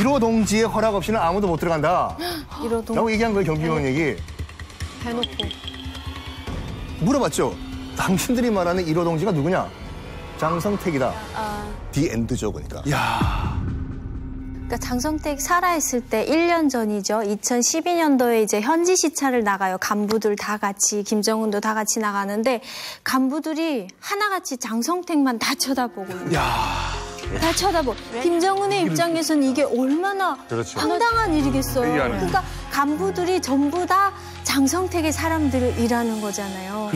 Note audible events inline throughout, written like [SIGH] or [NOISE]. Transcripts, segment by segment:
1호 동지의 허락 없이는 아무도 못 들어간다. [GASPS] 이러동 라고 얘기한 거예요, 경비원 얘기. 해놓고. 물어봤죠. 당신들이 말하는 1호 동지가 누구냐? 장성택이다. 아, 디 엔드죠, 그러니까. 그러니까 장성택 살아있을 때 1년 전이죠. 2012년도에 이제 현지 시찰을 나가요. 간부들 다 같이, 김정은도 다 같이 나가는데 간부들이 하나같이 장성택만 다 쳐다보고 있는 거예요. 다 쳐다보. 김정은의 입장에서는 이게 얼마나 그렇죠. 황당한 일이겠어요. 회의하는 그러니까 간부들이 전부 다 장성택의 사람들이라는 거잖아요.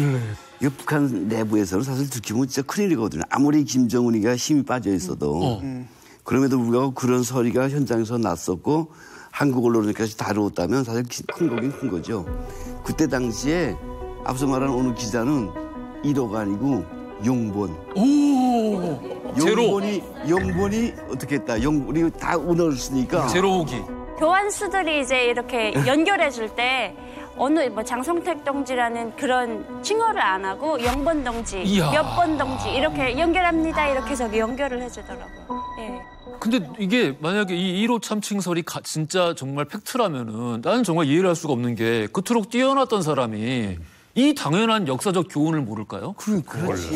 이 북한 내부에서는 사실 들키면 진짜 큰일이거든요. 아무리 김정은이가 힘이 빠져 있어도. 그럼에도 불구하고 그런 소리가 현장에서 났었고 한국 언론에까지 다루었다면 사실 기- 큰 거긴 큰 거죠. 그때 당시에 앞서 말한 어느 기자는 1호가 아니고 용본. 오 제로 용본이 용본이 어떻게 했다. 용 우리 다 운었으니까. 제로 오기. 교환수들이 이제 이렇게 [LAUGHS] 연결해 줄 때 어느 뭐 장성택 동지라는 그런 칭호를 안 하고 영번 동지, 이야. 몇 번 동지 이렇게 연결합니다 이렇게 해서 연결을 해주더라고요. 예. 근데 이게 만약에 이 1호 참칭설이 가- 진짜 정말 팩트라면은 나는 정말 이해를 할 수가 없는 게 그토록 뛰어났던 사람이 이 당연한 역사적 교훈을 모를까요?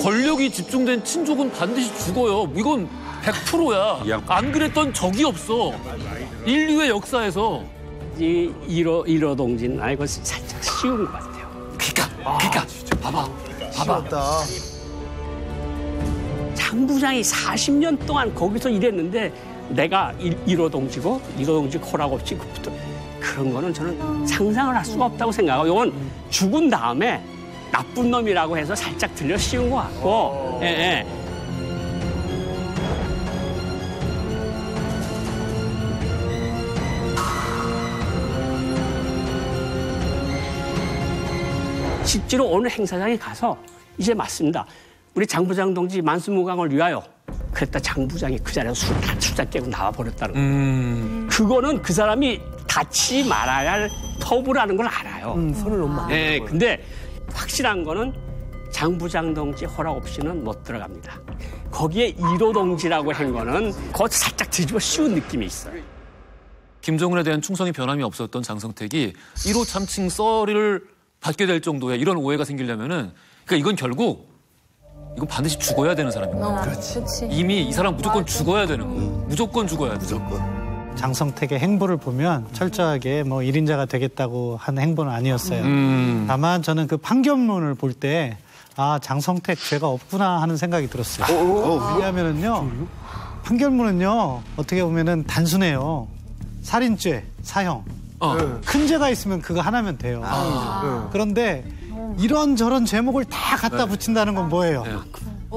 권력이 집중된 친족은 반드시 죽어요. 이건 100%야. 안 그랬던 적이 없어. 인류의 역사에서. 이 1호, 1호 동지는 아 이거 살짝 쉬운 것 같아요. 그니까, 그니까. 봐봐. 봐봐. 맞다. 장 부장이 40년 동안 거기서 일했는데 내가 1, 1호 동지고 1호 동지 허락 없이 그부터 그런 거는 저는 상상을 할 수가 없다고 생각하고 이건 죽은 다음에 나쁜 놈이라고 해서 살짝 들려 씌운 것 같고 예, 예. 실제로 어느 행사장에 가서 이제 맞습니다. 우리 장부장 동지 만수무강을 위하여 그랬다 장부장이 그 자리에서 술다 술다 깨고 나와 버렸다는 거예요. 음. 그거는 그 사람이 다치지 말아야 할 터부라는 걸 알아요. 손을 놓으면 네, 근데 확실한 거는 장부장 동지 허락 없이는 못 들어갑니다. 거기에 1호 동지라고 한 거는 그것 살짝 뒤집어 씌운 느낌이 있어요. 김정은에 대한 충성이 변함이 없었던 장성택이 1호 참칭 썰을 받게 될 정도의 이런 오해가 생기려면은 그러니까 이건 결국 이건 반드시 죽어야 되는 사람입니다. 어, 그렇지. 이미 이 사람 무조건 죽어야 되는 거예요. 무조건 죽어야 돼. 무조건. 장성택의 행보를 보면 철저하게 뭐 1인자가 되겠다고 한 행보는 아니었어요. 음. 다만 저는 그 판결문을 볼 때 아, 장성택 죄가 없구나 하는 생각이 들었어요. 왜냐하면은요, 판결문은요, 어떻게 보면은 단순해요. 살인죄, 사형. 어. 큰 죄가 있으면 그거 하나면 돼요. 그런데 이런 저런 제목을 다 갖다 붙인다는 건 뭐예요?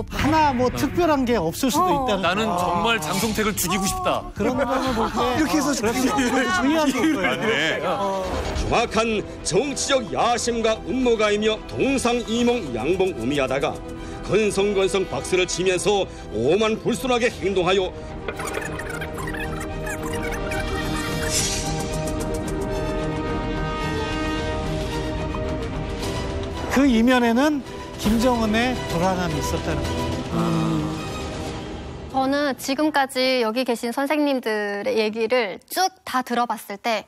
네. 하나 뭐 특별한 게 없을 수도 있다는 나는 정말 장성택을 죽이고 싶다. 그런 부분을 볼때 이렇게 해서 중요한 거예요. 정확한 정치적 야심과 음모가이며 동상이몽 양봉우미하다가 건성건성 박수를 치면서 오만 불순하게 행동하여 그 이면에는 김정은의 불안함이 있었다는 거예요. 저는 지금까지 여기 계신 선생님들의 얘기를 쭉 다 들어봤을 때,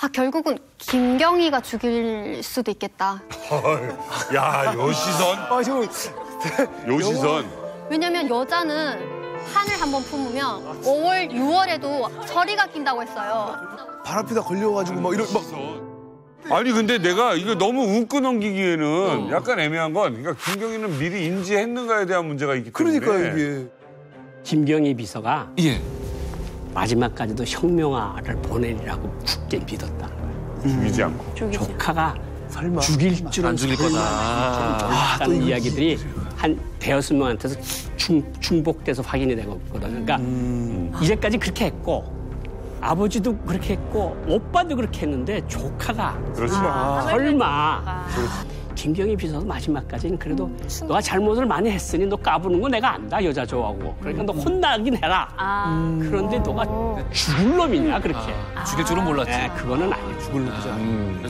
아, 결국은 김경희가 죽일 수도 있겠다. 야, 요 시선. 아, 지금 요 시선. 왜냐면 여자는 한을 한번 품으면 5월, 6월에도 저리가 낀다고 했어요. 발 앞에다 걸려가지고 막 이런 막 아니 근데 내가 이거 너무 웃고 넘기기에는 약간 애매한 건 그러니까 김경희는 미리 인지했는가에 대한 문제가 있기 때문에 그러니까요 이게 김경희 비서가 예. 마지막까지도 혁명화를 보내리라고 굳게 믿었다. 죽이지 않고 조카가 설마 죽일 줄은 안 죽일 거다. 아, 다는 이야기들이 한 대여섯 명한테서 충, 충복돼서 확인이 있거든. 그러니까 이제까지 그렇게 했고 아버지도 그렇게 했고 오빠도 그렇게 했는데 조카가 그렇지 설마. 김경희 비서도 마지막까지는 그래도 너가 잘못을 많이 했으니 너 까부는 거 내가 안다 여자 좋아하고. 그러니까 너 혼나긴 해라. 아. 그런데 너가 죽을 놈이냐 그렇게. 죽일 줄은 몰랐지. 네, 그거는 아니죠. 음.